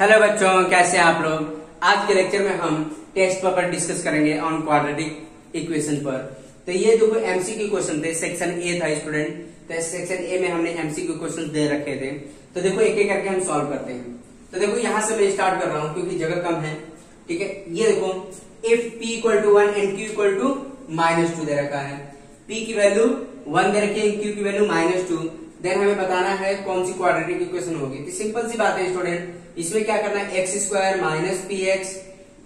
Hello बच्चों, कैसे हैं आप लोग? आज के लेक्चर में हम टेस्ट पेपर डिस्कस करेंगे ऑन क्वाड्रेटिक इक्वेशन पर। तो ये देखो एमसीक्यू क्वेश्चन थे सेक्शन ए था स्टूडेंट तो सेक्शन ए में हमने एमसीक्यू क्वेश्चन दे रखे थे। तो देखो एक एक करके हम सॉल्व करते हैं। तो देखो यहाँ से मैं स्टार्ट कर रहा हूँ क्योंकि जगह कम है। ठीक है? ये देखो if P equal to one and q equal to minus two दे रखा है। पी की वैल्यू वन दे रखी है, q की वैल्यू माइनस टू देन हमें बताना है कौन सी क्वाड्रेटिक इक्वेशन होगी। तो सिंपल सी बात है स्टूडेंट इसमें क्या करना है? X square minus P x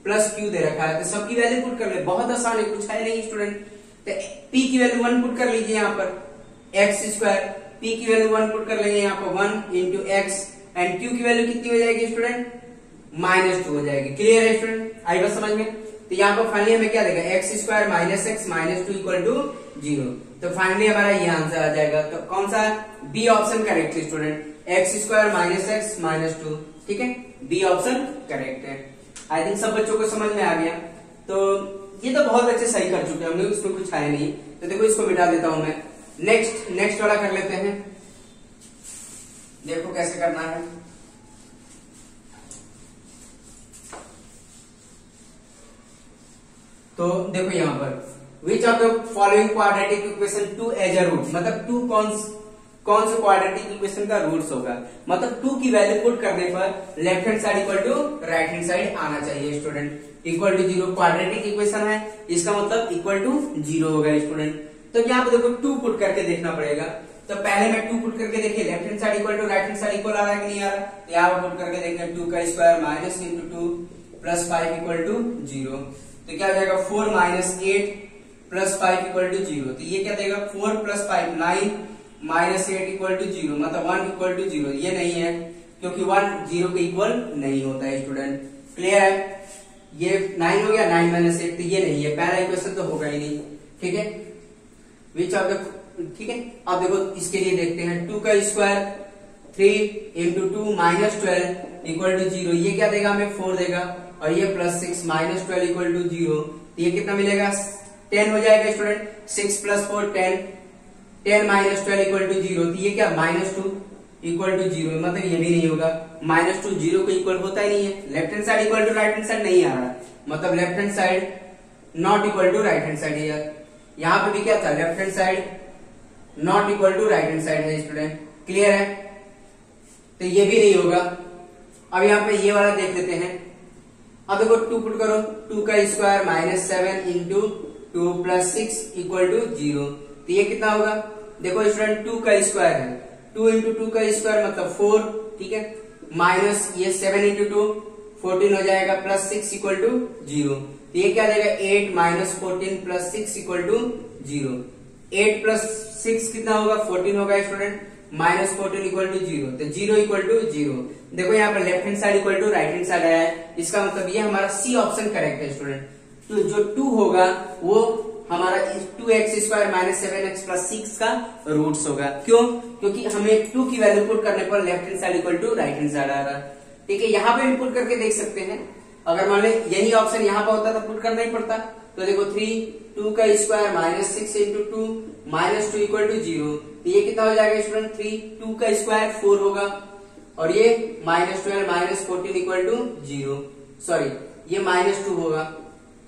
plus Q दे रखा है। तो सबकी वैल्यू पुट कर ले। बहुत आसान है, कुछ है नहीं स्टूडेंट तो p की वैल्यू वन पुट कर लीजिए यहाँ पर। एक्स स्क्वायर p की वैल्यू वन पुट कर लेंगे यहाँ पर one into x and q की वैल्यू कितनी हो जाएगी स्टूडेंट माइनस टू हो जाएगी। क्लियर है स्टूडेंट आई बस समझ में? तो यहाँ पर फाइनली हमें क्या देगा? X square minus x minus two equal to zero तो फाइनली हमारा ये आंसर आ जाएगा। तो कौन सा? बी ऑप्शन करेक्ट है student x square minus x minus two ठीक है? बी ऑप्शन करेक्ट है. आई थिंक सब बच्चों को समझ में आ गया. तो ये तो बहुत अच्छे सही कर चुके होंगे उसमें कुछ है नहीं. तो देखो, इसको मिटा देता हूँ मैं. नेक्स्ट नेक्स्ट वाला कर लेते हैं. देखो कैसे करना है. तो देखो यहाँ पर. Which of the following quadratic equation two as a root मतलब टू कौन कौन से क्वाड्रेटिक इक्वेशन का रूट्स होगा? मतलब टू की वैल्यू पुट करने पर left hand side equal to right hand side आना चाहिए student equal to zero quadratic equation है। इसका मतलब इक्वल टू ज़ीरो होगा स्टूडेंट तो यहाँ पे देखो टू पुट करके देखना पड़ेगा। तो पहले मैं टू पुट करके देखिए left hand side equal to right hand side equal आ रहा है कि नहीं आ रहा? तो यहाँ पुट करके देखें टू का square minus into two plus five equal to zero तो क्या हो जाएगा? Four minus eight plus five equal to zero तो ये क्या देगा? Four plus five nine minus eight equal to zero मतलब वन इक्वल टू ज़ीरो, ये नहीं है, क्योंकि वन ज़ीरो के इक्वल नहीं होता है, स्टूडेंट। क्लियर है ये नाइन हो गया नाइन माइनस एट तो ये नहीं है, पहला इक्वेशन तो होगा ही नहीं, ठीक है? विच ऑफ़ द ठीक है? अब देखो, इसके लिए देखते हैं टू का square three into two minus twelve equal to zero ये क्या देगा हमें? फोर देगा, और ये plus six minus twelve equal to zero ये कितना मिलेगा? टेन हो जाएगा, student. Six plus four ten ten minus twelve equal to zero तो ये क्या minus two equal to zero? मतलब ये भी नहीं होगा। माइनस टू ज़ीरो को इक्वल होता ही नहीं है। Left hand side equal to right hand side नहीं आ रहा। मतलब left hand side not equal to right hand side है यहाँ पे भी क्या था? Left hand side not equal to right hand side है स्टूडेंट। क्लियर है? तो ये भी नहीं होगा। अब यहाँ पे ये वाला देख लेते हैं। अब देखो टू पुट करो। टू का square minus seven into two plus six equal to zero तो ये कितना होगा? देखो स्टूडेंट टू का स्क्वायर है। टू इंटू टू का स्क्वायर मतलब फोर ठीक है? माइनस ये सेवन इंटू टू फोर्टीन हो जाएगा plus six equal to zero ये क्या देगा? Eight minus fourteen plus six equal to zero eight plus six कितना होगा? फोर्टीन होगा student minus fourteen equal to zero तो ज़ीरो इक्वल टू ज़ीरो देखो, यहाँ पर left hand side equal to right hand side आया है। इसका मतलब ये हमारा सी ऑप्शन करेक्ट है स्टूडेंट तो जो टू होगा, वो हमारा two x square minus seven x plus six का रूट्स होगा। क्यों? क्योंकि हमें टू की वैल्यू पुट करने पर left hand side equal to right hand side आ रहा ठीक है, यहाँ पे भी पुट करके देख सकते हैं। अगर मान लो, यही ऑप्शन यहाँ पर होता तो पुट करना ही पड़ता। तो देखो थ्री टू का square minus six into two minus two equal to zero ये कितना हो जाएगा स्टूडेंट थ्री टू का स्क्वायर फोर होगा। और ये minus twelve minus fourteen equal to zero sorry ये माइनस टू होगा।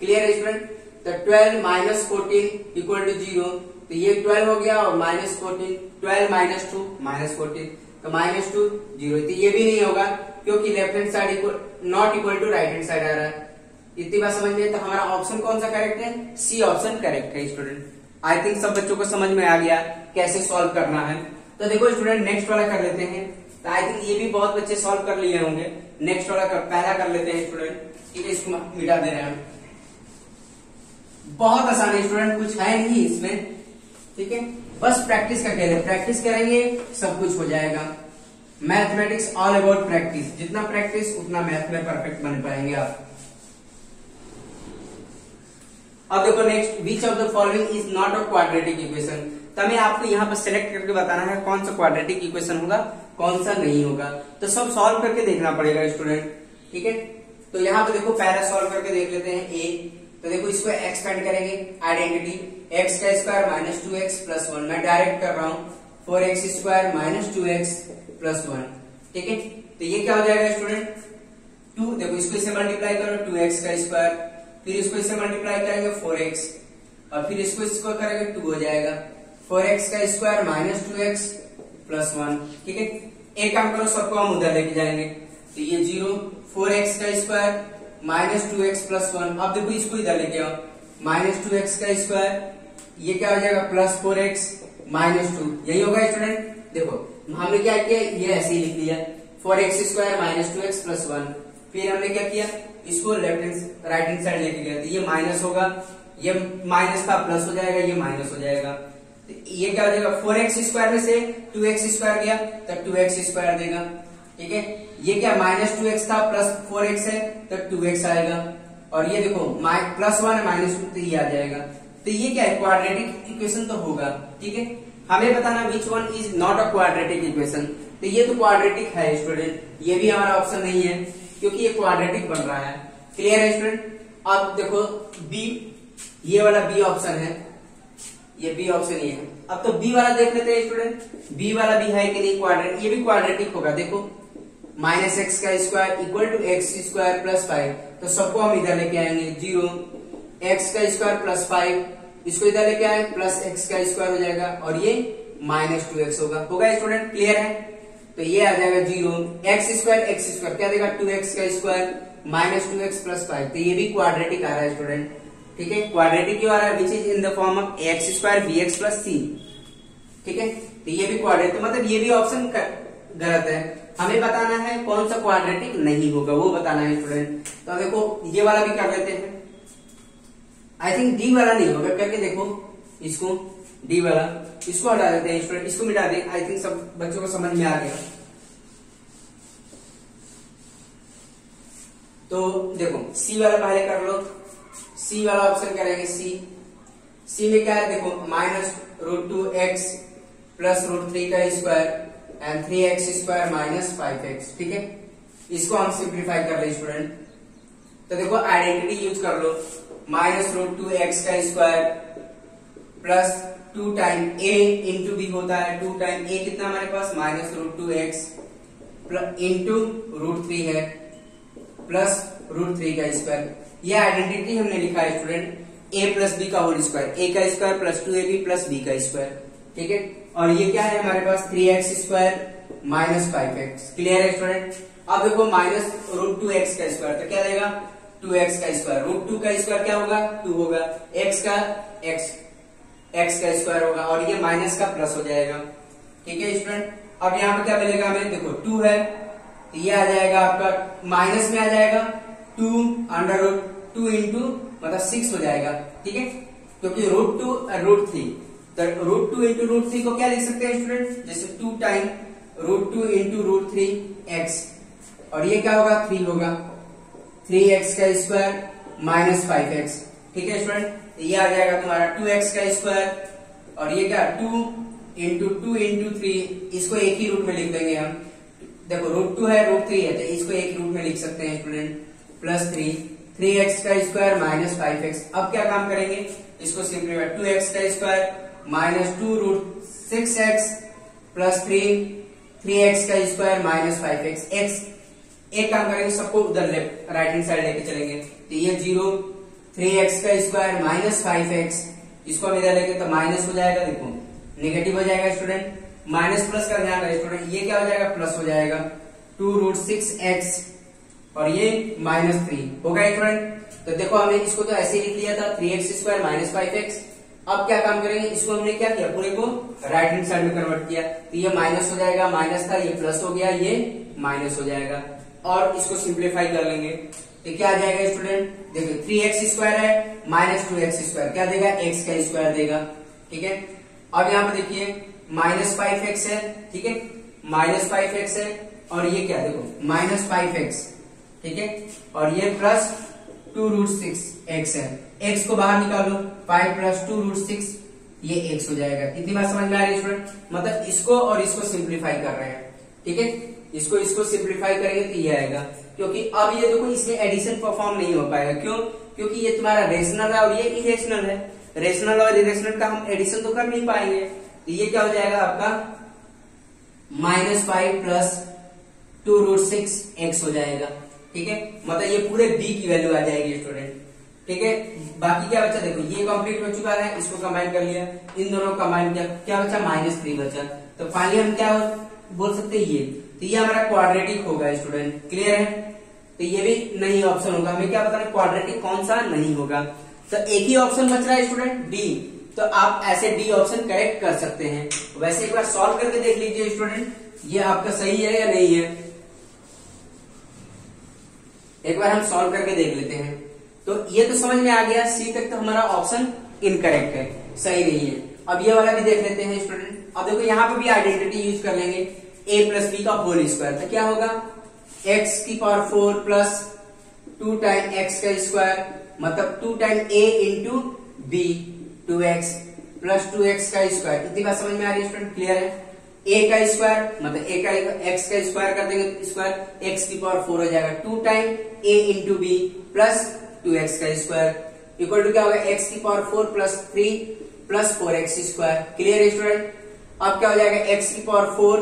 क्लियर है स्टूडेंट तो twelve minus fourteen equal to zero तो ये ट्वेल्व हो गया और minus fourteen twelve minus two minus fourteen तो माइनस टू ज़ीरो तो ये भी नहीं होगा क्योंकि left hand side equal not equal to right hand side आ रहा है। इतनी बात समझ में तो हमारा ऑप्शन कौन सा करेक्ट है? सी ऑप्शन करेक्ट है स्टूडेंट आई थिंक सब बच्चों को समझ में आ गया कैसे सॉल्व करना है। तो देखो स्टूडेंट नेक्स्ट वाला कर लेते हैं। तो आई थिंक ये भी बहुत बच्चे सॉल्व कर लिए होंगे। नेक्स्ट वाला कर, पहला कर लेते हैं स्टूडेंट इसको मिटा दे रहे हैं। बहुत आसान है स्टूडेंट, कुछ है नहीं इसमें, ठीक है? बस प्रैक्टिस का खेल है। प्रैक्टिस करेंगे, सब कुछ हो जाएगा। मैथमेटिक्स ऑल अबाउट प्रैक्टिस जितना प्रैक्टिस, उतना मैथ में परफेक्ट बन पाएँगे आप। अब देखो next which of the following is not a quadratic equation तो हमें आपको यहाँ पर सेलेक्ट करके बताना है कौन सा क्वाड्रेटिक इक्वेशन होगा, कौन सा नहीं होगा। तो सब सॉल्व करके देखना पड़ेगा, स्टूडेंट, ठीक है? तो यहाँ पे देखो, पहला सॉल्व करके देख लेते हैं ए तो देखो इसको एक्सपेंड करेंगे आइडेंटिटी एक्स का square minus two x plus one मैं डायरेक्ट कर रहा हूँ four x square minus two x plus one ठीक है? तो ये क्या हो जाएगा स्टूडेंट टू देखो इसको इससे मल्टीप्लाई करो टू एक्स का स्क्वायर फिर इसको इससे मल्टीप्लाई करेंगे फोर एक्स और फिर इसको इसको करेंगे टू हो जाएगा. फोर एक्स का square minus two x plus one ठीक है? एक काम करो, सबको हम उधर लेके जाएँगे. तो ये ज़ीरो फोर एक्स का square minus two x plus one. अब देखो इसको इधर लेके आओ। माइनस टू एक्स का स्क्वायर, ये क्या हो जाएगा? Plus four x, minus two. यही होगा स्टूडेंट? देखो, हमने क्या किया? ये ऐसे ही लिख लिया। Four x square minus two x plus one. फिर हमने क्या किया? इसको left hand right hand side लेके गया। तो ये माइनस होगा। ये माइनस का प्लस हो जाएगा, ये माइनस हो जाएगा। तो ये क्या हो जाएगा? फोर एक्स स्क्वायर में से टू एक्स स्क्वायर गया तो टू एक्स स्क्वायर देगा। ठीक है? ये क्या माइनस टू एक्स था प्लस फोर एक्स है तो टू एक्स आएगा। और ये देखो प्लस वन है माइनस टू तो ये आ जाएगा। तो ये क्या है क्वाड्रेटिक इक्वेशन तो होगा, ठीक है? हमें बताना which one is not a quadratic equation तो ये तो क्वाड्रेटिक है स्टूडेंट ये भी हमारा ऑप्शन नहीं है, क्योंकि ये क्वाड्रेटिक बन रहा है। क्लियर है स्टूडेंट अब देखो बी ये वाला बी ऑप्शन है। ये बी ऑप्शन ये है। अब तो बी वाला देख लेते हैं स्टूडेंट बी वाला भी है कि नहीं क्वाड्रेटिक ये भी क्वाड्रेटिक होगा, देखो। माइनस एक्स का square equal to x square plus five. तो सबको हम इधर लेके आएँगे, ज़ीरो। एक्स का स्क्वायर प्लस फाइव, इसको इधर लेके आए, प्लस एक्स का स्क्वायर हो जाएगा, और ये माइनस टू एक्स होगा। होगा स्टूडेंट, क्लियर है? तो ये आ जाएगा zero. X square x square, क्या देगा? टू एक्स का square minus two x plus five. तो ये भी क्वाड्रेटिक आ रहा है स्टूडेंट। ठीक है? क्वाड्रेटिक क्यों आ रहा है? Which is in the form of x square B x plus C ठीक है? तो ये भी क्वाड्रेटिक तो मतलब ये भी ऑप्शन गलत है। हमें बताना है कौन सा क्वाड्रेटिक नहीं होगा, वो बताना है स्टूडेंट तो देखो, ये वाला भी कर लेते हैं? आई थिंक डी वाला नहीं होगा, करके देखो इसको डी वाला। इसको हटा देते हैं स्टूडेंट इसको मिटा दें। आई थिंक सब बच्चों को समझ में आ गया। तो देखो सी वाला पहले कर लो। सी वाला ऑप्शन करेंगे सी सी में क्या है? देखो minus root two x plus root three का square and three x square minus five x ठीक है? इसको हम सिंप्लीफाई कर रहे स्टूडेंट तो देखो आइडेंटिटी यूज़ कर लो. माइनस रूट टू एक्स का square plus two time A into B होता है. टू टाइम ए कितना हमारे पास? Minus root two x into root three है. प्लस रूट थ्री का स्क्वायर ये आइडेंटिटी हमने लिखा है स्टूडेंट ए प्लस बी का होल स्क्वायर ए का square plus two A B plus B का स्क्वायर ठीक है? और ये क्या है हमारे पास? Three x square minus five x clear है स्टूडेंट अब देखो माइनस रूट टू एक्स का स्क्वायर तो क्या देगा टू एक्स का स्क्वायर रूट टू का स्क्वायर क्या होगा? टू होगा. एक्स का एक्स एक्स का स्क्वायर होगा, और ये माइनस का प्लस हो जाएगा। ठीक है स्टूडेंट अब यहाँ पे क्या मिलेगा हमें? देखो टू है तो ये आ जाएगा आपका माइनस में आ जाएगा two under root two into मतलब सिक्स हो जाएगा। ठीक है? क्योंकि root two root three root two into root three को क्या लिख सकते हैं स्टूडेंट जैसे two time root two into root three x और ये क्या होगा? थ्री होगा। थ्री एक्स का स्क्वायर माइनस फाइव एक्स ठीक है स्टूडेंट ये आ जाएगा तुम्हारा टू एक्स का स्क्वायर और ये क्या? Two into two into three इसको एक ही रूट में लिख देंगे हम। देखो रूट टू है रूट थ्री है तो इसको एक रूट में लिख सकते हैं student plus three three x का स्क्वायर माइनस फाइव एक्स अब क्या काम करेंगे? इसको सिंपली टू एक्स का square minus two root six x plus three three x का square minus five x x. एक काम करेंगे, सबको उधर लेफ़्ट राइट हैंड साइड लेके चलेंगे। तो ये ज़ीरो, थ्री एक्स का स्क्वायर माइनस फाइव एक्स, इसको हम इधर लेके तो माइनस हो जाएगा, देखो। नेगेटिव हो जाएगा, स्टूडेंट। माइनस प्लस का ध्यान रहे, स्टूडेंट, ये क्या हो जाएगा, प्लस हो जाएगा। टू रूट सिक्स एक्स, और ये माइनस थ्री। होगा स्टूडेंट? तो देखो, हमने इसको तो ऐसे लिख लिया था, three x square minus five x अब क्या काम करेंगे? इसको हमने क्या किया? पूरे को राइट हैंड साइड में कन्वर्ट किया। तो ये माइनस हो जाएगा। माइनस था, ये प्लस हो गया, ये माइनस हो जाएगा। और इसको सिंप्लीफाई कर लेंगे। तो क्या आ जाएगा स्टूडेंट देखिए थ्री एक्स स्क्वायर है माइनस टू एक्स स्क्वायर क्या देगा? एक्स का स्क्वायर देगा। ठीक है? अब यहाँ पे देखिए माइनस फाइव एक्स है, ठीक है? माइनस फाइव एक्स है, और ये क्या? देखो माइनस फाइव एक्स ठीक है? और ये plus two root six x है। एक्स को बाहर निकालो five plus two root six ये एक्स हो जाएगा। इतनी बात समझ में आ रही है मतलब इसको और इसको सिंप्लीफाई कर रहे हैं। ठीक है? इसको इसको सिंप्लीफाई करेंगे तो ये आएगा। क्योंकि अब ये देखो, इसमें एडिशन परफॉर्म नहीं हो पाएगा। क्यों? क्योंकि ये तुम्हारा रेशनल है और ये इरेशनल है। रेशनल और इरेशनल का हम एडिशन तो कर नहीं पाएँगे। तो ये क्या हो जाएगा आपका? Minus five plus two root six x हो जाएगा। ठीक है? मतलब ये पूरे बी की वैल्यू आ जाएगी, स्टूडेंट। ठीक है? बाकी क्या बचा? देखो, ये कंप्लीट हो चुका है, इसको कंबाइन कर लिया। इन दोनों कंबाइन किया। क्या बचा? माइनस थ्री बचा। तो फाइनली हम क्या बोल सकते हैं? ये। तो ये हमारा क्वाड्रेटिक होगा स्टूडेंट क्लियर है? तो ये भी नहीं ऑप्शन होगा। हमें क्या बताना क्वाड्रेटिक कौन सा नहीं होगा? तो एक ही ऑप्शन बच रहा है स्टूडेंट डी तो आप ऐसे डी ऑप्शन करेक्ट कर सकते हैं। वैसे एक बार सॉल्व करके देख लीजिए स्टूडेंट ये आपका सही है या नहीं है? एक बार हम सॉल्व करके देख लेते हैं। तो ये तो समझ में आ गया सी तक तो हमारा ऑप्शन इनकरेक्ट है, सही नहीं है। अब ये वाला भी देख लेते हैं स्टूडेंट अब देखो, यहाँ पे भी आइडेंटिटी यूज़ कर लेंगे। ए प्लस बी का होल स्क्वायर तो क्या होगा? एक्स की power four plus two time x का स्क्वायर मतलब two time a into b two x plus two x का स्क्वायर इतनी बात समझ में आ रही है स्टूडेंट क्लियर है? ए का स्क्वायर मतलब ए का एक्स का स्क्वायर कर देंगे स्क्वायर एक्स की पावर फोर हो जाएगा। Two time a into b plus two x का स्क्वायर इक्वल टू क्या होगा? एक्स की power four plus three plus four x square clear student अब क्या हो जाएगा? एक्स की पावर फोर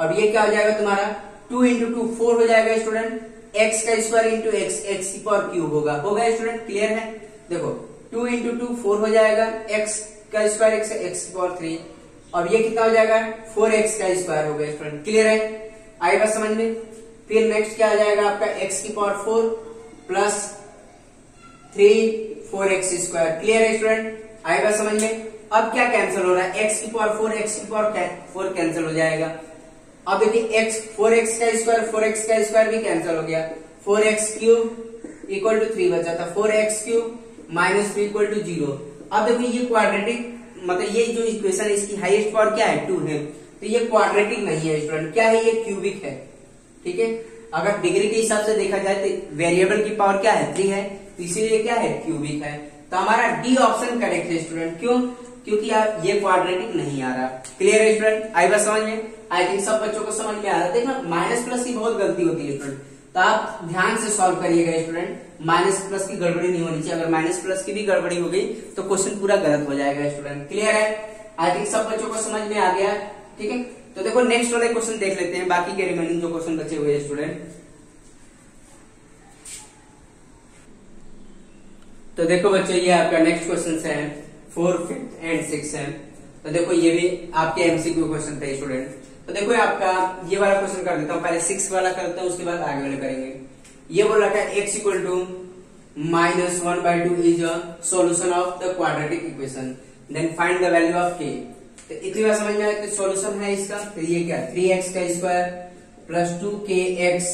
अब ये क्या हो जाएगा तुम्हारा? टू इंटू टू फोर हो जाएगा स्टूडेंट एक्स का स्क्वायर इंटू एक्स एक्स की पावर क्यूब होगा। होगा स्टूडेंट क्लियर है? देखो टू इंटू टू फोर हो जाएगा एक्स का स्क्वायर एक्स एक्स की पावर थ्री और ये कितना हो जाएगा? फोर एक्स का स्क्वायर होगा स्टूडेंट क्लियर है? आई बात समझ में। फिर नेक्स्ट क्या आ जाएगा आपका? एक्स की power four plus three four x square clear है स्टूडेंट आएगा समझ में? अब क्या कैंसिल हो रहा है? एक्स की पावर फोर एक्स की पावर फोर कैंसिल हो जाएगा। अब देखिए एक्स फोर एक्स का स्क्वायर फोर एक्स का स्क्वायर भी कैंसिल हो गया four x cube equal to three बचा था four x cube minus three equal to zero अब देखिए ये क्वाड्रेटिक मतलब ये जो इक्वेशन इसकी हाईएस्ट पावर क्या है? टू है। तो ये क्वाड्रेटिक नहीं है स्टूडेंट क्या है? ये क्यूबिक है। ठीक है? अगर डिग्री के हिसाब से देखा जाए तो वेरिएबल की पावर क्या है? थ्री है। तो इसीलिए क्या है? क्यूबिक है। तो हमारा डी ऑप्शन करेक्ट है स्टूडेंट क्यों? क्योंकि यार ये क्वाड्रेटिक नहीं आ रहा। क्लियर है स्टूडेंट आई बात समझ में आई थिंक सब बच्चों को समझ में आ रहा। है देखना माइनस प्लस की बहुत गलती होती है स्टूडेंट तो आप ध्यान से सॉल्व करिएगा स्टूडेंट माइनस प्लस की गड़बड़ी नहीं होनी चाहिए। अगर माइनस प्लस की भी गड़बड़ी हो गई तो क्वेश्चन पूरा गलत हो जाएगा स्टूडेंट क्लियर है? आई थिंक सब बच्चों को समझ में आ गया। ठीक है? तो देखो नेक्स्ट वाले क्वेश्चन देख लेते हैं, बाकी के रिमेनिंग जो क्वेश्चन बचे हुए स्टूडेंट तो देखो बच्चों, ये आपका नेक्स्ट क्वेश्चन है फोर फिफ्थ एंड सिक्स है। तो देखो ये भी आपके एमसीक्यू क्वेश्चन थे स्टूडेंट तो देखो आपका, ये वाला क्वेश्चन कर देता हूँ, पहले सिक्स वाला करते हैं, उसके बाद आगे वाले करेंगे। ये बोल रखा है x equal to minus one by two is a solution of the quadratic equation then find the value of k तो इतनी बात समझ में आया कि सोल्यूशन है इसका? तो ये क्या? थ्री एक्स का square plus two k x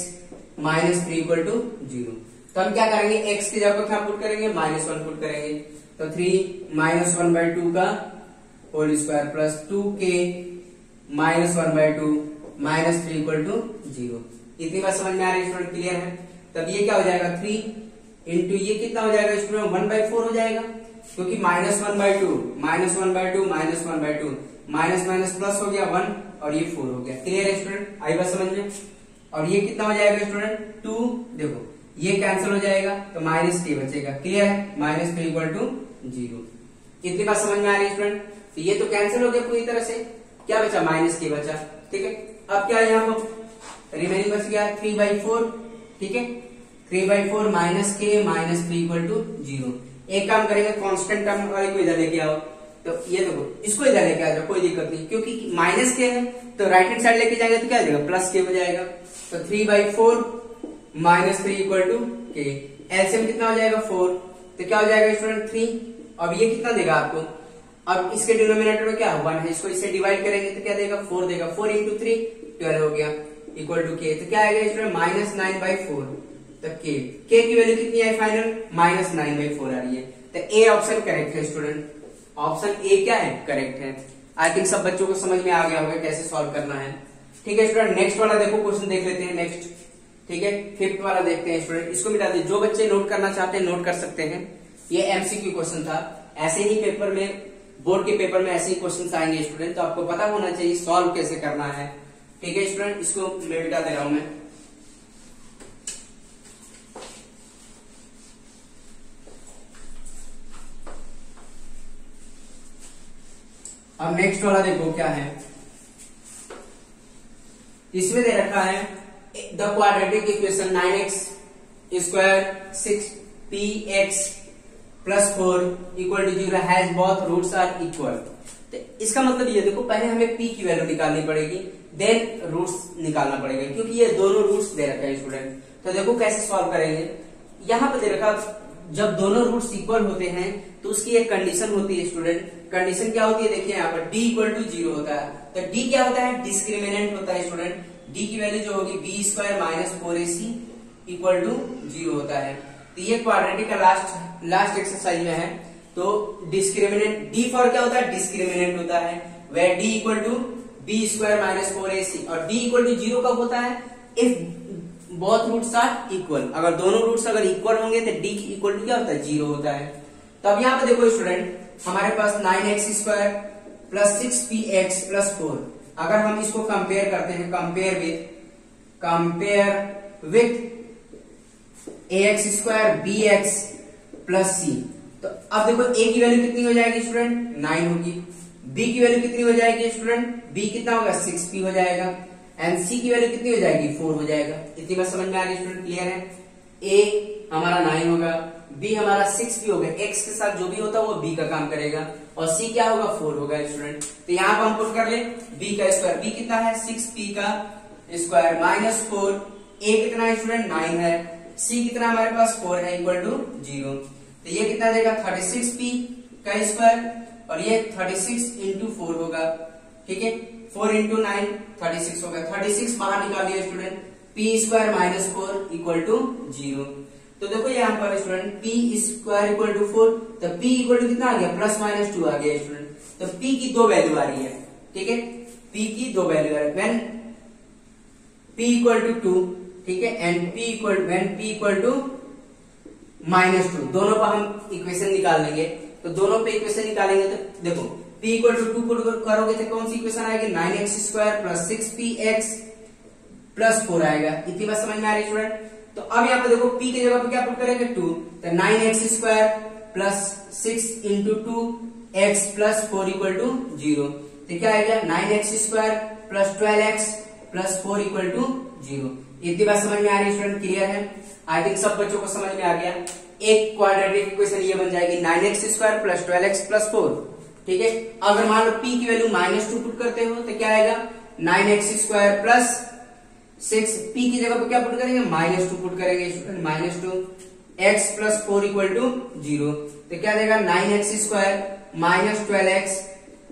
minus three equal to zero तो हम क्या करेंगे? एक्स की जगह क्या पुट करेंगे? माइनस वन पुट करेंगे। तो three minus one by two का whole square plus two k minus one by two minus three equal to zero इतनी बात समझ में आ रही है क्लियर है? तब ये क्या हो जाएगा? थ्री इंटू ये कितना हो जाएगा? स्टूडेंट वन बाई फोर हो जाएगा। क्योंकि minus one by two, minus one by two, minus one by two. Minus minus plus हो गया वन और ये फोर हो गया। क्लियर है स्टूडेंट आई बात समझ में? और ये कितना हो जाएगा स्टूडेंट टू देखो, ये कैंसिल हो जाएगा तो माइनस के बचेगा। क्लियर है? Minus two equal to zero इतनी बात समझ में आ रही है स्टूडेंट तो ये तो कैंसिल हो गया पूरी तरह से। क्या बचा? माइनस के बचा। ठीक है? अब क्या यहाँ पर? रिमेनिंग बच गया। थ्री बाई फोर ठीक है? Three by four minus k minus three equal to zero एक काम करेंगे कांस्टेंट टर्म को इधर लेके आओ। तो ये देखो, इसको इधर लेके आ जाओ, कोई दिक्कत नहीं। क्योंकि माइनस के है तो राइट हैंड साइड लेके जाएँगे तो क्या देगा प्लस के हो जाएगा। तो three by four minus three equal to k LCM कितना हो जाएगा? फोर तो क्या हो जाएगा स्टूडेंट थ्री अब ये कितना देगा आपको? अब इसके डिनोमिनेटर में क्या? वन है। इसको इससे डिवाइड करेंगे तो क्या देगा? फोर देगा। फोर इंटू थ्री ट्वेल्व हो गया। इक्वल टू के तो क्या आएगा student minus nine by four तो के के की वैल्यू कितनी आई final minus nine by four आ रही है। तो ए ऑप्शन करेक्ट है स्टूडेंट ऑप्शन ए क्या है? करेक्ट है। आई थिंक सब बच्चों को समझ में आ गया होगा कैसे सॉल्व करना है। ठीक है स्टूडेंट नेक्स्ट वाला देखो क्वेश्चन देख लेते हैं नेक्स्ट ठीक है? फिफ्थ वाला देखते हैं स्टूडेंट इसको मिटा दीजिए जो बच्चे नोट करना चाहते हैं नोट कर सकते हैं। ये एमसीक्यू क्वेश्चन था। ऐसे ही पेपर में बोर्ड के पेपर में ऐसे ही क्वेश्चन आएँगे स्टूडेंट तो आपको पता होना चाहिए सॉल्व कैसे करना है। ठीक है स्टूडेंट इसको मैं मिटा दे रहा हूँ मैं। अब नेक्स्ट वाला देखो क्या है। इसमें दे रखा है the quadratic equation nine x square six p x plus four equal to zero has both roots are equal तो इसका मतलब ये, देखो, पहले हमें p की वैल्यू निकालनी पड़ेगी देन रूट्स निकालना पड़ेगा, क्योंकि ये दोनों रूट्स दे रखा है स्टूडेंट तो देखो कैसे सॉल्व करेंगे। यहाँ पर दे रखा जब दोनों रूट्स इक्वल होते हैं तो उसकी एक कंडीशन होती है स्टूडेंट कंडीशन क्या होती है? देखिए, यहाँ पर d इक्वल टू ज़ीरो होता है। तो d क्या होता है? डिस्क्रिमिनेंट होता है स्टूडेंट d की वैल्यू जो होगी b square minus four a c equal to zero होता है। तो ये क्वाड्रेटिक का लास्ट लास्ट एक्सरसाइज में है। तो डिस्क्रिमिनेंट डी फॉर क्या होता है? डिस्क्रिमिनेंट होता है। वे D equal to b square minus four a c और डी इक्वल टू ज़ीरो कब होता है? If both roots are equal अगर दोनों रूट्स अगर इक्वल होंगे तो डी इक्वल टू क्या होता है? ज़ीरो होता है। तो अब यहाँ पे देखो स्टूडेंट हमारे पास nine x square plus six p x plus four अगर हम इसको कंपेयर करते हैं compare with compare with a x square b x plus c तो अब देखो ए की वैल्यू कितनी हो जाएगी स्टूडेंट नाइन होगी। बी की वैल्यू कितनी हो जाएगी स्टूडेंट बी कितना होगा? सिक्स पी हो जाएगा। एंड सी की वैल्यू कितनी हो जाएगी? फोर हो जाएगा। इतनी बात समझ में आ रही स्टूडेंट क्लियर है? ए हमारा नाइन होगा। बी हमारा सिक्स पी होगा। एक्स के साथ जो भी होता है, वो बी का काम करेगा। और सी क्या होगा? फोर होगा स्टूडेंट तो यहाँ पर हम पुट कर ले। बी का स्क्वायर बी कितना है? सिक्स पी का स्क्वायर माइनस फोर ए कितना है स्टूडेंट नाइन है। सी कितना हमारे पास? फोर है इक्वल टू ज़ीरो तो ये कितना देगा? थर्टी सिक्स पी का स्क्वायर और ये थर्टी सिक्स इंटू फोर होगा। ठीक है? Four into nine thirty six होगा थर्टी सिक्स बाहर निकाल दिया student p square minus four equal to zero तो देखो यहाँ पर student p square equal two four तो पी इक्वल टू कितना आ गया? प्लस माइनस टू आ गया स्टूडेंट तो पी की दो वैल्यू आ रही है, ठीक है? पी की दो वैल्यू आ रही है। पी इक्वल टू टू ठीक है? And p equal when p equal to minus two दोनों पर हम इक्वेशन निकाल लेंगे। तो दोनों पे इक्वेशन निकालेंगे तो देखो p equal to two put करोगे तो कौन सी इक्वेशन आएगी? Nine x square plus six p x plus four आएगा। इतनी बात समझ में आ रही स्टूडेंट तो अब यहाँ पे देखो, p की जगह पे क्या पुट करेंगे? टू तो nine x square plus six into two x plus four equal to zero तो क्या आएगा? Nine x square plus twelve x plus four equal to zero इतनी बात समझ में आ रही है स्टूडेंट क्लियर है? आई थिंक सब बच्चों को समझ में आ गया। एक क्वाड्रेटिक इक्वेशन ये बन जाएगी। Nine x square plus twelve x plus four ठीक है? अगर मान लो p की वैल्यू माइनस टू पुट करते हो तो क्या आएगा? Nine x square plus six p की जगह पे क्या पुट करेंगे? माइनस टू पुट करेंगे student minus two x plus four equal to zero तो क्या देगा? Nine x square minus twelve x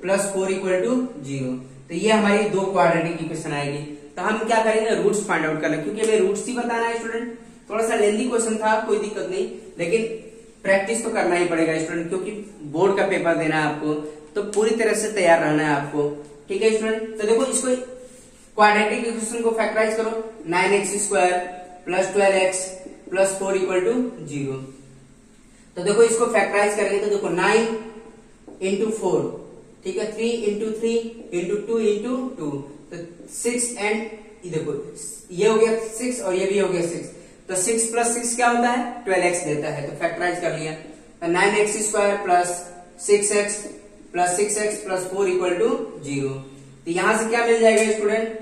plus four equal to zero तो ये हमारी दो क्वाड्रेटिक इक्वेशन आएगी। तो हम क्या करेंगे? रूट्स फाइंड आउट करना क्योंकि हमें रूट्स ही बताना है स्टूडेंट थोड़ा सा लेंदी क्वेश्चन था, कोई दिक्कत नहीं। लेकिन प्रैक्टिस तो करना ही पड़ेगा स्टूडेंट क्योंकि बोर्ड का पेपर देना है आपको तो पूरी तरह से तैयार रहना है आपको। ठीक है स्टूडेंट तो देखो, इसको क्वाड्रेटिक इक्वेशन को फैक्टराइज करो। Nine x square plus twelve x plus four equal to zero तो देखो, इसको फैक्टराइज करेंगे तो देखो नाइन इंटू फोर ठीक है three into three into two into two तो सिक्स एंड देखो, ये हो गया सिक्स और ये भी हो गया सिक्स तो सिक्स प्लस सिक्स क्या होता है? ट्वेल्व एक्स देता है तो फैक्टराइज कर लिया। तो nine x square plus six x plus six x plus four equal to zero तो यहाँ से क्या मिल जाएगा स्टूडेंट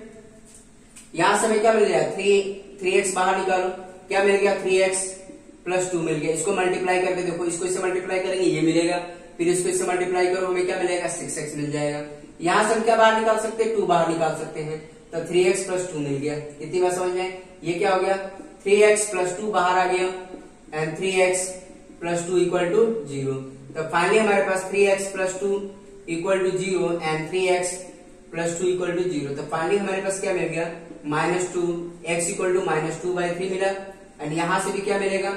यहाँ से हमें क्या मिल जाएगा? थ्री थ्री एक्स बाहर निकालो। क्या मिल गया? थ्री एक्स प्लस टू मिल गया। इसको मल्टीप्लाई करके देखो, इसको इससे मल्टीप्लाई करेंगे, ये मिलेगा। फिर इसको इससे मल्टीप्लाई करो, हमें क्या मिलेगा? सिक्स एक्स मिल जाएगा। यहाँ से हम क्या बाहर निकाल सकते हैं? टू बाहर निकाल सकते हैं। तो थ्री एक्स प्लस टू मिल गया। इतनी बात समझ में ये क्या हो गया? थ्री एक्स प्लस टू बाहर आ गया and three x plus two equal to zero तो फाइनली हमारे पास three x plus two equal to zero and three x plus two equal to zero तो फाइनली हमारे पास क्या मिल गया? Minus two x equal to minus two by three मिला and यहाँ से भी क्या मिलेगा?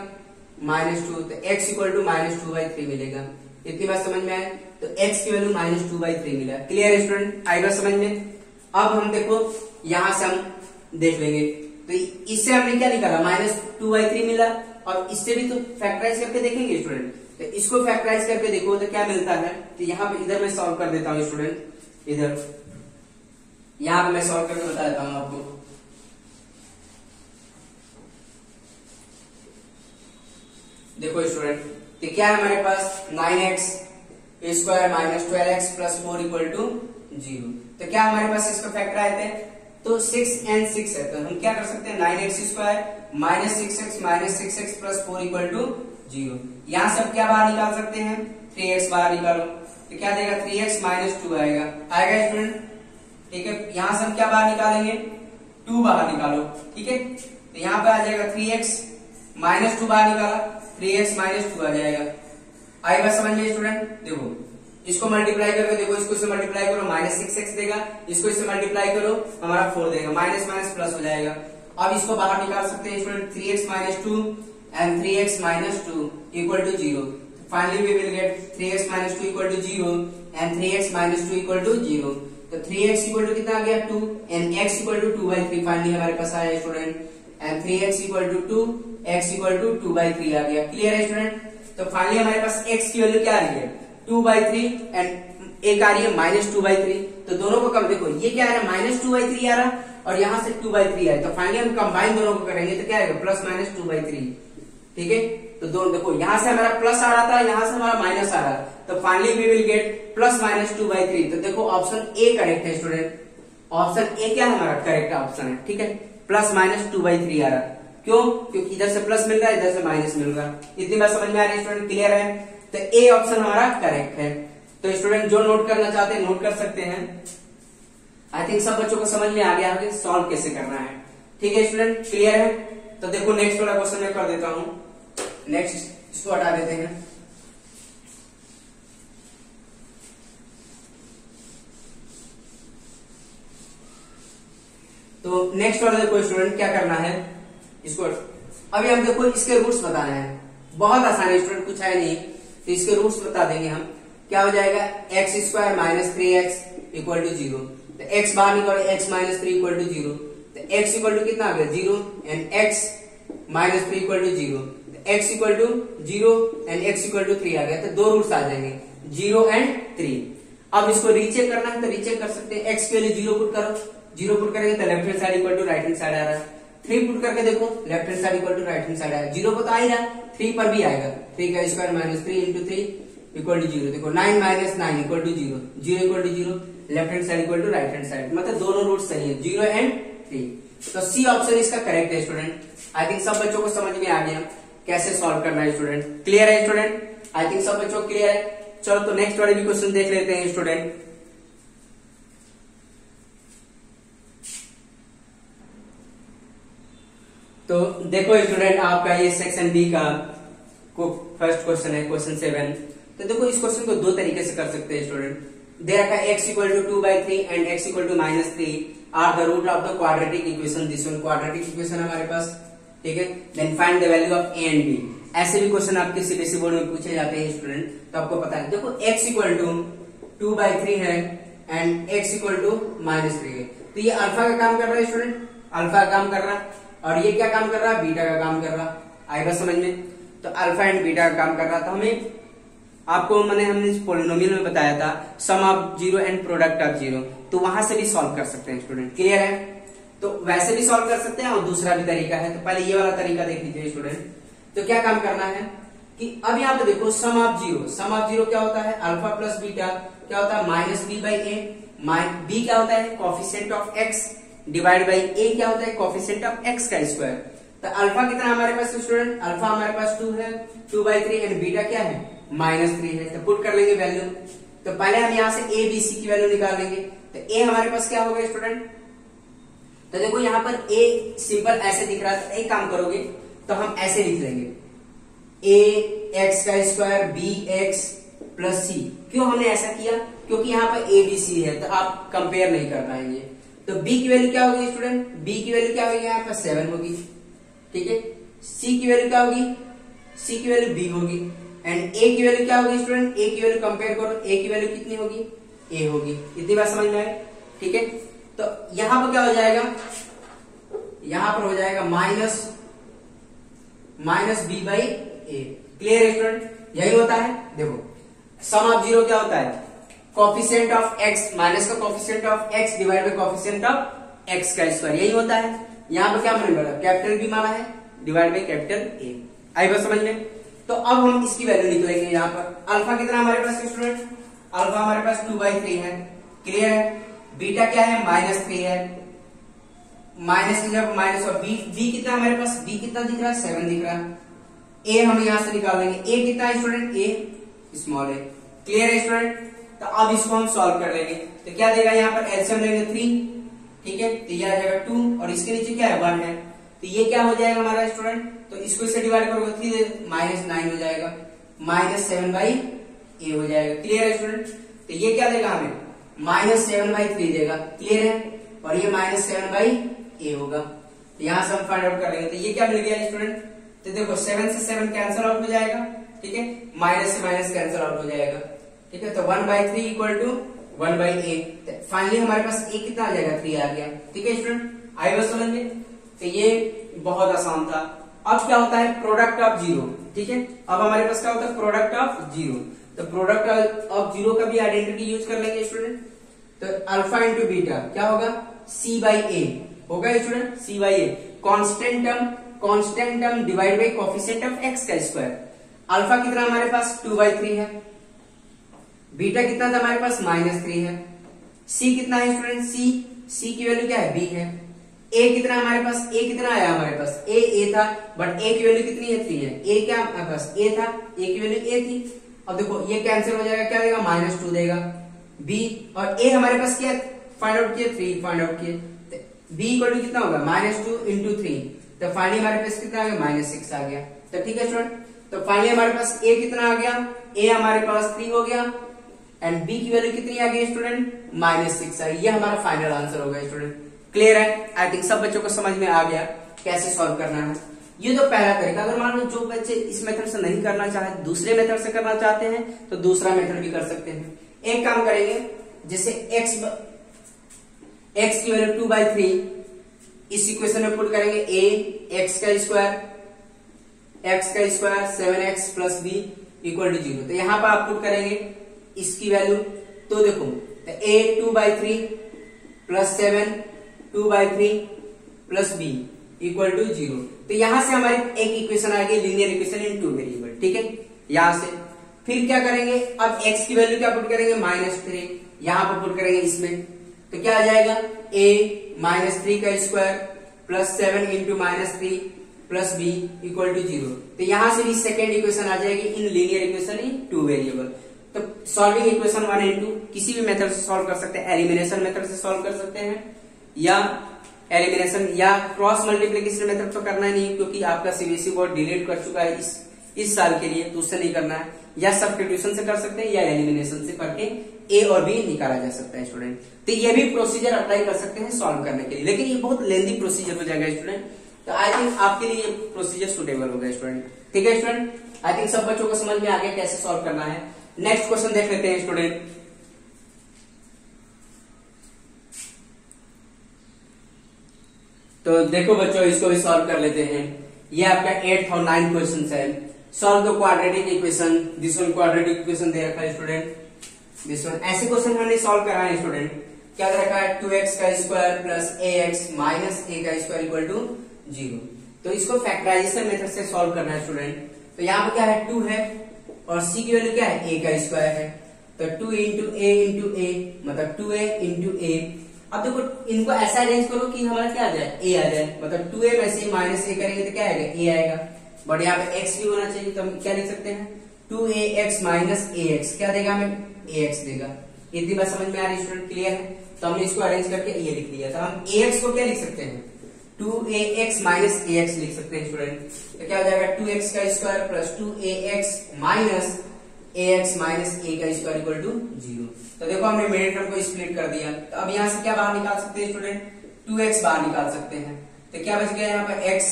माइनस टू तो x equal to minus two by three मिलेगा। इतनी बात समझ में आए? तो x की value minus two by three मिला। क्लियर स्टूडेंट आई बात समझ में? अब हम देखो, यहाँ से हम देख लेंगे। तो इससे हमने क्या निकाला? माइनस टू बाई थ्री मिला। और इससे भी तो फैक्टराइज करके देखेंगे स्टूडेंट तो इसको फैक्टराइज करके देखो तो क्या मिलता है? तो यहाँ पे इधर मैं सॉल्व कर देता हूँ स्टूडेंट इधर। यहाँ पे मैं सॉल्व करके बता देता हूँ आपको। देखो स्टूडेंट तो क्या है हमारे पास? Nine x square minus twelve x plus four equal to zero तो क्या हमारे पास इसका फैक्टर आए थे तो सिक्स एंड सिक्स है। तो हम क्या कर सकते हैं? Nine x square minus six x minus six x plus four equal to zero यहाँ से क्या बाहर निकाल सकते हैं? थ्री एक्स बाहर निकालो। तो क्या देगा थ्री एक्स माइनस टू आएगा। आएगा स्टूडेंट ठीक है। यहाँ से हम क्या बाहर निकालेंगे? टू बाहर निकालो। ठीक है? तो यहाँ पे आ जाएगा थ्री एक्स माइनस टू बाहर निकाला। थ्री एक्स माइनस टू आ जाएगा। आएगा समझ में स्टूडेंट देखो इसको मल्टीप्लाई करके देखो इसको इससे मल्टीप्लाई करो माइनस सिक्स एक्स देगा, इसको इससे मल्टीप्लाई करो, हमारा फोर देगा माइनस माइनस प्लस हो जाएगा। अब इसको बाहर निकाल सकते हैं student three x minus two and three x minus two equal to zero finally we will get three x minus two equal to zero and three x minus two equal to zero तो three x equal to कितना आ गया? Two and x equal to two by three finally हमारे पास आया student and three x equal to two x equal to two by three आ गया। Clear है student तो फाइनली हमारे पास एक्स की वैल्यू क्या आ रही है? टू बाई थ्री एंड एक आ रही है माइनस टू बाई थ्री तो दोनों को कम देखो, ये क्या आ रहा है माइनस टू बाई थ्री आ रहा और यहाँ से टू बाई थ्री आए तो फाइनली हम कंबाइन दोनों को करेंगे तो क्या आएगा plus minus two by three ठीक है? तो दोनों देखो, यहाँ से हमारा प्लस आ रहा था, यहाँ से हमारा माइनस आ रहा तो finally we will get plus minus two by three तो देखो ऑप्शन ए करेक्ट है स्टूडेंट ऑप्शन ए क्या हमारा? करेक्ट ऑप्शन है, ठीक है? Plus minus two by three आ रहा क्यों? क्योंकि इधर से प्लस मिल रहा है, इधर से माइनस मिल रहा है। इतनी बात समझ में आ रही है स्टूडेंट क्लियर है? तो ए ऑप्शन हमारा करेक्ट है। तो स्टूडेंट जो नोट करना चाहते हैं नोट कर सकते हैं। आई थिंक सब बच्चों को समझ में आ गया है सॉल्व कैसे करना है। ठीक है स्टूडेंट क्लियर है? तो देखो नेक्स्ट वाला क्वेश्चन मैं कर देता हूँ। नेक्स्ट इसको हटा देते हैं। तो नेक्स्ट वाला देखो स्टूडेंट क्या करना है। इसको अभी हम देखो इसके रूट्स बताने हैं। बहुत आसान है स्टूडेंट कुछ है नहीं। तो इसके रूट्स बता देंगे हम। क्या हो जाएगा? X square minus three x equal to zero तो एक्स बाहर निकालो x minus three equal to zero तो एक्स इक्वल टू कितना आ गया? Zero and x minus three equal to zero x equal to zero and x equal to three आ गया। तो दो रूट्स आ जाएँगे। ज़ीरो एंड थ्री अब इसको रीचेक करना है तो रीचेक कर सकते हैं। एक्स के लिए ज़ीरो पुट करो। ज़ीरो पुट करेंगे तो left hand side equal to right hand side आ रहा है। थ्री पुट करके देखो left hand side equal to right hand side आया। ज़ीरो तो आ ही रहा थ्री पर भी आएगा। थ्री का square minus three into three equal to zero देखो nine minus nine equal to zero zero equal to zero left hand side equal to right hand side मतलब दोनों रूट सही है ज़ीरो एंड थ्री तो C option इसका correct है student I think सब बच्चों को समझ में आ गया। कैसे सॉल्व करना है स्टूडेंट क्लियर है स्टूडेंट आई थिंक सब बच्चों क्लियर है। चलो तो नेक्स्ट वाले भी क्वेश्चन देख लेते हैं स्टूडेंट तो देखो स्टूडेंट आपका ये सेक्शन बी का फ़र्स्ट क्वेश्चन है क्वेश्चन सेवन तो देखो इस क्वेश्चन को दो तरीके से कर सकते हैं स्टूडेंट दे रखा x equal to two by three and x equal to minus three are the root of the quadratic equation this one quadratic equation हमारे पास, ठीक है? Then find the value of a and b ऐसे भी question आपके CBSE board में पूछे जाते हैं स्टूडेंट तो आपको पता है। देखो x equal to two by three है and x equal to minus three है। तो ये अल्फ़ा का काम कर रहा है स्टूडेंट अल्फ़ा का काम कर रहा है। और ये क्या काम कर रहा? है बीटा का काम कर रहा। आएगा समझ में? तो अल्फ़ा एंड बीटा का काम कर रहा था हमें। आपको मैंने, हमने पोलिनोमियल में बताया था sum of zero and product of zero तो वहाँ से भी सॉल्व कर सकते हैं स्टूडेंट क्लियर है? तो वैसे भी सॉल्व कर सकते हैं और दूसरा भी तरीका है। तो पहले ये वाला तरीका देख लीजिए स्टूडेंट तो क्या काम करना है? कि अब यहाँ पे देखो sum of zero sum of zero क्या होता है? अल्फ़ा प्लस बीटा क्या होता है? Minus b by a b क्या होता है? Coefficient of x divide by a क्या होता है? कॉफिशेंट ऑफ़ एक्स का स्क्वायर। तो अल्फ़ा कितना हमारे पास स्टूडेंट? अल्फ़ा हमारे पास टू है। Two by three and beta क्या है? माइनस थ्री है। तो पुट कर लेंगे वैल्यू तो पहले हम यहाँ से ए बी सी की वैल्यू निकाल लेंगे। तो ए हमारे पास क्या होगा स्टूडेंट तो देखो यहाँ पर ए सिंपल ऐसे दिख रहा है। एक काम करोगे तो हम ऐसे लिख लेंगे। ए एक्स का square b x plus c क्यों हमने ऐसा किया? क्योंकि यहाँ पर ए बी सी है। तो आप कंपेयर नहीं कर पाएँगे। तो b की वैल्यू क्या होगी स्टूडेंट b की वैल्यू क्या होगी यहाँ पर? सेवन होगी। ठीक है? C की वैल्यू क्या होगी? C की वैल्यू b होगी। एंड a की वैल्यू क्या होगी स्टूडेंट a की वैल्यू कंपेयर करो। A की वैल्यू कितनी होगी? A होगी। इतनी बात समझ में आई ठीक है? तो यहाँ पर क्या हो जाएगा? यहाँ पर हो जाएगा minus minus b by a clear student यही होता है? देखो सम ऑफ़ ज़ीरो क्या होता है? कॉफिशियंट ऑफ़ एक्स माइनस का coefficient of x divide by coefficient of x का स्क्वायर यही होता है। यहाँ पर क्या माने कैपिटल बी माना है डिवाइड बाई कैपिटल ए आई बस समझ में? तो अब हम इसकी वैल्यू निकलेंगे यहाँ पर। अल्फ़ा कितना हमारे पास स्टूडेंट अल्फ़ा हमारे पास टू बाई थ्री है। क्लियर है? बीटा क्या है? माइनस थ्री है। माइनस की जब माइनस और बी बी कितना हमारे पास? बी कितना दिख रहा? है सेवन दिख रहा। है ए हम यहाँ से निकाल लेंगे ए कितना स्टूडेंट ए स्मॉल है क्लियर है स्टूडेंट तो अब इसको हम सॉल्व कर लेंगे। तो क्या देगा यहाँ पर एलसीएम लेंगे थ्री ठीक है? तो ये आ जाएगा टू और इसके नीचे क्या है? वन है। तो ये क्या हो जाएगा हमारा स्टूडेंट तो इसको इससे डिवाइड करोगे थ्री माइनस नाइन हो जाएगा। माइनस सेवन बाई ए हो जाएगा। क्लियर है स्टूडेंट तो ये क्या देगा हमें? माइनस सेवन बाई थ्री देगा। क्लियर है? और ये माइनस सेवन बाई ए होगा। तो यहाँ से हम फाइंड आउट कर लेंगे। तो ये क्या मिल गया स्टूडेंट तो देखो सेवन से सेवन कैंसिल आउट हो जाएगा, ठीक है? माइनस से माइनस कैंसिल आउट हो जाएगा। ठीक है तो one by three equal to one by a finally हमारे पास ए कितना आ जाएगा? थ्री आ गया। ठीक है स्टूडेंट आई बस समझ में। तो ये बहुत आसान था। अब क्या होता है? प्रोडक्ट ऑफ़ ज़ीरो ठीक है, अब हमारे पास क्या होता है? प्रोडक्ट ऑफ़ ज़ीरो तो प्रोडक्ट ऑफ़ ज़ीरो का भी आइडेंटिटी यूज़ कर लेंगे स्टूडेंट तो अल्फ़ा इंटू बीटा क्या होगा? सी बाई ए होगा student c by a constant term constant term divide by coefficient of x का स्क्वायर अल्फ़ा कितना हमारे पास? टू बाई थ्री है। बीटा कितना था हमारे पास? माइनस थ्री है। सी कितना है स्टूडेंट? सी। सी की वैल्यू क्या है? बी है। ए कितना हमारे पास? ए कितना आया हमारे पास? ए ए था बट ए की वैल्यू कितनी है? थ्री है। ए क्या हमारे पास? ए था ए की वैल्यू ए थी। अब देखो, ये कैंसिल हो जाएगा, क्या देगा? माइनस टू देगा। बी और ए हमारे पास क्या फाइंड आउट किए थ्री फाइंड आउट किए। बी इक्वल टू कितना होगा? माइनस टू इंटू थ्री तो फाइनली हमारे पास कितना आ गया? माइनस सिक्स आ गया। तो ठीक है, स्टूडेंट? तो फाइनली हमारे पास ए कितना आ गया? ए हमारे पास थ्री हो गया। एंड बी की वैल्यू कितनी आ गई स्टूडेंट माइनस सिक्स आई ये हमारा फाइनल आंसर होगा स्टूडेंट क्लियर है? आई थिंक सब बच्चों को समझ में आ गया कैसे सॉल्व करना है। ये तो पहला तरीका। अगर मान लो जो बच्चे इस मेथड से नहीं करना चाहते दूसरे मेथड से करना चाहते हैं तो दूसरा मेथड भी कर सकते हैं। एक काम करेंगे, जैसे एक्स एक्स की वैल्यू टू बाई थ्री इस इक्वेशन में पुट करेंगे ए एक्स का स्क्वायर एक्स का square seven x plus b equal to zero तो यहाँ पर आप पुट करेंगे इसकी वैल्यू तो देखो तो a two by three plus seven two by three plus b equal to zero तो यहाँ से हमारी एक इक्वेशन आ गई linear equation in two variable ठीक है? यहाँ से। फिर क्या करेंगे? अब x की वैल्यू क्या पुट करेंगे? माइनस थ्री यहाँ पर पुट करेंगे इसमें। तो क्या आ जाएगा? A माइनस थ्री का square plus seven into minus three plus b equal to zero तो यहाँ से भी सेकेंड इक्वेशन आ जाएगी in linear equation in two variable तो solving equation one and two किसी भी मेथड से सॉल्व कर सकते हैं। एलिमिनेशन मेथड से सॉल्व कर सकते हैं। या एलिमिनेशन या क्रॉस मल्टीप्लीकेशन मेथड तो करना नहीं, क्योंकि आपका सीबीएसई बोर्ड डिलीट कर चुका है इस इस साल के लिए तो उससे नहीं करना है। या सब्सटीट्यूशन से कर सकते हैं, या एलिमिनेशन से करके ए और बी निकाला जा सकता है स्टूडेंट तो ये भी प्रोसीजर अप्लाई कर सकते हैं सॉल्व करने के लिए। लेकिन ये बहुत लेंदी प्रोसीजर हो जाएगा स्टूडेंट तो आई थिंक आपके लिए प्रोसीजर सुटेबल होगा स्टूडेंट ठीक है स्टूडेंट आई थिंक सब बच्चों को समझ में आ गया कैसे सॉल्व करना है। नेक्स्ट क्वेश्चन देख लेते हैं स्टूडेंट तो देखो बच्चों, इसको भी सॉल्व कर लेते हैं. ये आपका एट और नाइन क्वेश्चन है. Solve the quadratic equation this one quadratic equation दे रखा है स्टूडेंट दिस वन ऐसे क्वेश्चन हमने सॉल्व करा है स्टूडेंट क्या दे रखा है? टू एक्स का square plus a x minus a का स्क्वायर इक्वल टू ज़ीरो तो इसको फैक्टराइजेशन मेथड से सॉल्व करना है स्टूडेंट तो यहाँ पर क्या है? टू है. और सी की वैल्यू क्या है? ए का स्क्वायर है। तो two into a into a मतलब टू ए इंटू ए अब देखो, इनको ऐसा अरेंज करो कि हमारा क्या आ जाए? ए आ जाए। मतलब टू ए में से माइनस ए करेंगे तो क्या आएगा? ए आएगा। बट यहाँ पे एक्स भी होना चाहिए तो हम क्या लिख सकते हैं? Two a x minus a x क्या देगा हमें? ए एक्स देगा। इतनी बात समझ में आ रही स्टूडेंट क्लियर है? तो हमने इसको अरेंज करके ये लिख लिया तो हम ए एक्स को क्या लिख सकते हैं? Two a x minus a x लिख सकते हैं स्टूडेंट। तो क्या हो जाएगा? टू एक्स का square plus two a x minus a x minus a का स्क्वायर इक्वल टू ज़ीरो। तो देखो हमने मिडिल टर्म को स्प्लिट कर दिया। तो अब यहाँ से क्या बाहर निकाल सकते हैं स्टूडेंट? टू एक्स बाहर निकाल सकते हैं। तो क्या बच गया यहाँ पर? एक्स।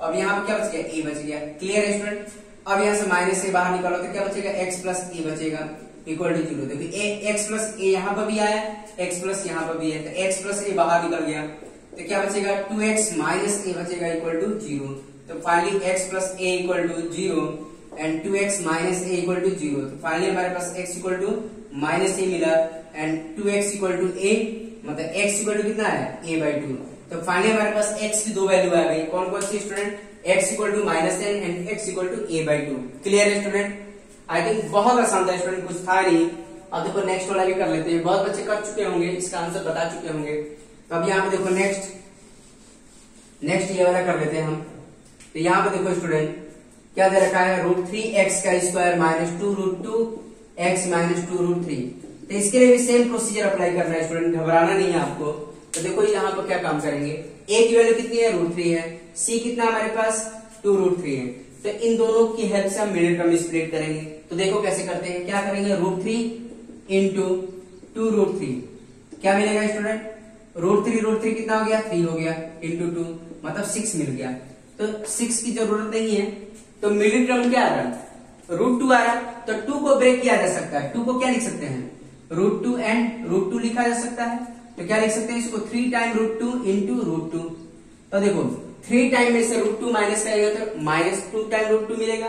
अब यहाँ पर क्या बच गया? ए बच गया। क्लियर है स्टूडेंट? अब यहाँ से माइनस ए बाहर निकालो तो क्या बचेगा? एक्स प्लस ए बचेगा। Equal to zero. देखिए एक्स प्लस ए यहाँ पर भी आया, एक्स प्लस यहाँ पर भी है। तो एक्स प्लस ए बाहर निकल गया। तो क्या बचेगा? टू एक्स माइनस ए बचेगा इक्वल टू ज़ीरो तो finally x plus a equal to zero and two x minus a equal to zero finally हमारे पास x equal to minus a मिला and two x equal to a मतलब x equal to कितना है? A by two तो finally हमारे पास x की दो वैल्यू आ गई। कौन कौन सी student x equal to minus n and x equal to a by two clear है स्टूडेंट आई थिंक बहुत आसान था स्टूडेंट कुछ था नहीं। अब देखो नेक्स्ट वाला भी कर लेते हैं। बहुत बच्चे कर चुके होंगे, इसका आंसर बता चुके होंगे। तो अब यहाँ पे देखो नेक्स्ट नेक्स्ट ये वाला कर लेते हैं हम। तो यहाँ पे देखो स्टूडेंट क्या दे रखा है? रूट थ्री एक्स का square minus two root two x minus two root three तो इसके लिए भी सेम प्रोसीजर अप्लाई करना है स्टूडेंट घबराना नहीं है आपको। तो देखो यहाँ पर क्या काम करेंगे। ए की वैल्यू कितनी है? रूट थ्री है। सी कितना हमारे पास? टू रूट थ्री है। तो इन दोनों की हेल्प से हम मिडिल टर्म स्प्लिट करेंगे। तो देखो कैसे करते हैं। क्या करेंगे? Root three into two root three क्या मिलेगा student root three root three कितना हो गया? थ्री हो गया. इंटू टू मतलब सिक्स मिल गया. तो सिक्स की ज़रूरत नहीं है. तो मिडिल टर्म क्या आ रहा? रूट टू आ रहा. तो टू को ब्रेक किया जा सकता है. टू को क्या लिख सकते हैं? Root two and root two लिखा जा सकता है. तो क्या लिख सकते हैं इसको? Three time root two into root two तो देखो थ्री टाइम में से रूट टू माइनस करेगा तो minus two time root two मिलेगा.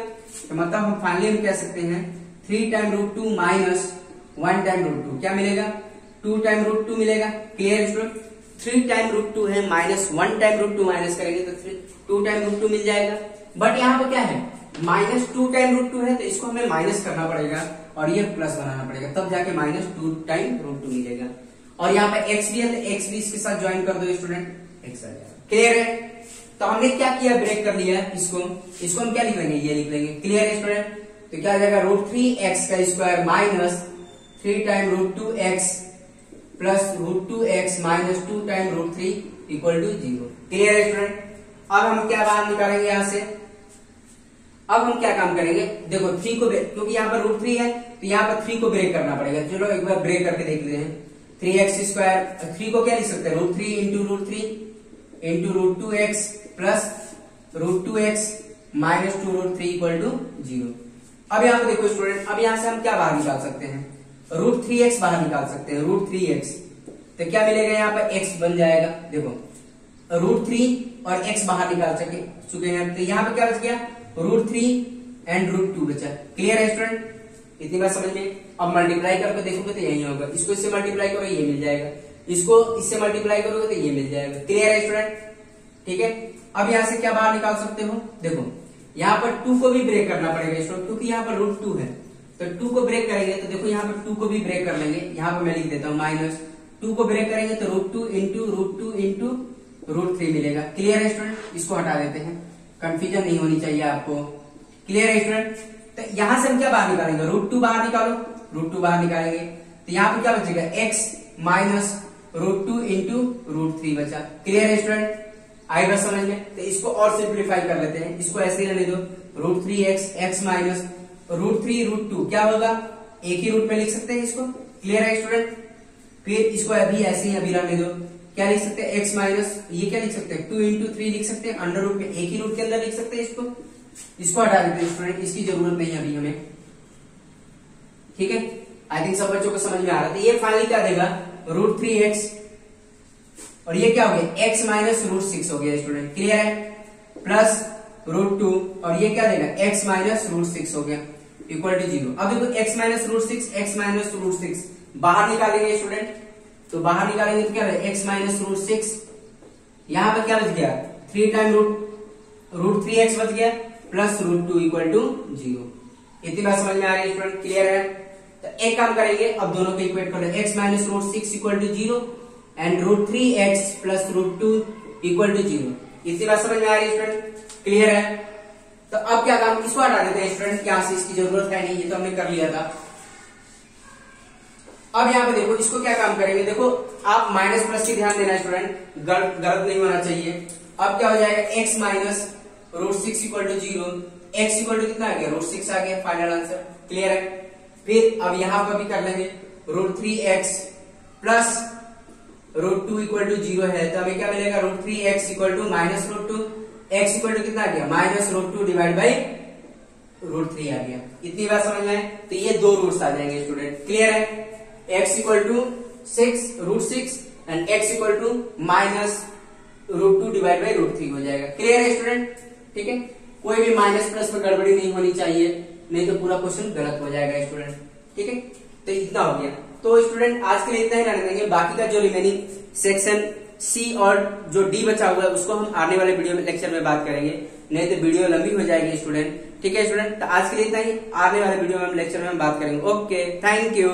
तो मतलब हम फाइनली हम कह सकते हैं three time root two minus one time root two क्या मिलेगा? टू टाइम रूट टू मिलेगा clear student three time root two है minus one time root two minus करेंगे तो three two time root two मिल जाएगा। बट यहाँ पर क्या है? Minus two time root two है तो इसको हमें माइनस करना पड़ेगा और ये प्लस बनाना पड़ेगा। तब जाके minus two time root two मिलेगा। और यहाँ पर एक्स भी है तो एक्स भी इसके साथ ज्वाइन कर दो स्टूडेंट एक्स आ जाएगा क्लियर है? तो हमने क्या किया? ब्रेक कर लिया इसको। इसको हम क्या लिख लेंगे ये लिख लेंगे। क्लियर है स्टूडेंट तो क्या आ जाएगा? रूट थ्री एक्स का square minus three time root two x plus root two x minus two time root three equal to zero clear है स्टूडेंट अब हम क्या बाहर निकालेंगे यहाँ से? अब हम क्या काम करेंगे? देखो थ्री को क्योंकि यहाँ पर रूट थ्री है तो यहाँ पर थ्री को ब्रेक करना पड़ेगा। चलो, एक बार ब्रेक करके देख लेते हैं। थ्री एक्स स्क्वायर थ्री को क्या लिख सकते हैं? Root three into root three into root two x plus root two x minus two root three equal to zero अब यहाँ पे देखो स्टूडेंट अब यहाँ से हम क्या बाहर निकाल सकते हैं? रूट थ्री एक्स बाहर निकाल सकते हैं, रूट थ्री एक्स। तो क्या मिलेगा यहाँ पर? एक्स बन जाएगा। देखो, रूट थ्री और एक्स बाहर निकाल सके चुके हैं। तो यहाँ पे क्या बच गया? Root three and root two बचा। क्लियर है स्टूडेंट इतनी बात समझ में? अब मल्टीप्लाई करके देखोगे तो यही होगा। इसको इससे मल्टीप्लाई करो, ये मिल जाएगा। इसको इससे मल्टीप्लाई करोगे तो ये मिल जाएगा। क्लियर है स्टूडेंट ठीक है? अब यहाँ से क्या बाहर निकाल सकते हो? देखो, यहाँ पर टू को भी ब्रेक करना पड़ेगा स्टूडेंट क्योंकि यहाँ पर रूट टू है। तो टू को ब्रेक करेंगे तो देखो यहाँ पर टू को भी ब्रेक कर लेंगे। यहाँ पर मैं लिख देता हूँ माइनस टू को ब्रेक करेंगे तो root two into root two into root three मिलेगा। क्लियर है स्टूडेंट इसको हटा देते हैं। कंफ्यूजन नहीं होनी चाहिए आपको। क्लियर है स्टूडेंट तो यहाँ से हम क्या बाहर निकालेंगे? रूट टू बाहर निकालो। रूट टू बाहर निकालेंगे। तो यहाँ पे क्या बचेगा? X minus root two into root three बचा। क्लियर है स्टूडेंट आई बस समझ में? तो इसको और सिंप्लीफाई कर लेते हैं। इसको ऐसे ही रहने दो। Root three x x minus root three root two क्या होगा? एक ही रूट में लिख सकते हैं इसको? क्लियर है स्टूडेंट फिर इसको अभी ऐसे ही अभी रहने दो क्या लिख सकते हैं? एक्स माइनस ये क्या लिख सकते हैं? टू इंटू थ्री लिख सकते हैं। अंडर रूट में एक ही रूट के अंदर लिख सकते हैं इसको। इसको हटा देते हैं स्टूडेंट इसकी ज़रूरत नहीं अभी हमें। ठीक है? आई थिंक सब बच्चों को समझ में आ रहा था ये फाइनली क्या देगा? रूट थ्री एक्स और ये क्या हो गया? एक्स माइनस रूट सिक्स हो गया स्टूडेंट क्लियर है? प्लस रूट टू और ये क्या देगा? एक्स माइनस रूट सिक्स हो गया। Equal to zero. अब देखो x minus root six x minus root six बाहर निकालेंगे स्टूडेंट तो बाहर निकालेंगे तो क्या है? एक्स माइनस रूट सिक्स यहाँ पर क्या बच गया? Three time root root three x बच गया plus root two equal to zero. इतनी बात समझ में आ रही है स्टूडेंट क्लियर है? तो एक काम करेंगे, अब दोनों को इक्वेट कर x minus root six equal to zero and root three x plus root two equal to zero. इतनी बात समझ में आ रही है स्टूडेंट क्लियर है? तो अब क्या काम इसको हटा देते हैं स्टूडेंट यहाँ से इसकी ज़रूरत है नहीं, ये तो हमने कर लिया था। अब यहाँ पे देखो, इसको क्या काम करेंगे? देखो, आप माइनस प्लस की ध्यान देना स्टूडेंट गलत नहीं होना चाहिए। अब क्या हो जाएगा? X minus root six equal to zero x equal to कितना आ गया? रूट सिक्स आ गया। फाइनल आंसर क्लियर है? फिर अब यहाँ पर भी कर लेंगे। Root three x plus root two equal to zero है। तो हमें क्या मिलेगा? Root three x equal to minus root two x equal to कितना आ गया? Minus root two divide by root three आ गया। इतनी बात समझ में तो ये दो रूट्स आ जाएँगे स्टूडेंट क्लियर है? X equal to six root six and x equal to minus root two divide by root three हो जाएगा। क्लियर है स्टूडेंट ठीक है? कोई भी माइनस प्लस में गड़बड़ी नहीं होनी चाहिए। नहीं तो पूरा क्वेश्चन गलत हो जाएगा स्टूडेंट ठीक है? तो इतना हो गया। तो स्टूडेंट आज के लिए इतना ही रहने देंगे। बाकी का जो रिमेनिंग सेक्शन सी और जो डी बचा हुआ है, उसको हम आने वाले वीडियो में लेक्चर में बात करेंगे। नहीं तो वीडियो लंबी हो जाएगी स्टूडेंट ठीक है स्टूडेंट तो आज के लिए इतना ही। आने वाले वीडियो में हम लेक्चर में हम बात करेंगे। Okay thank you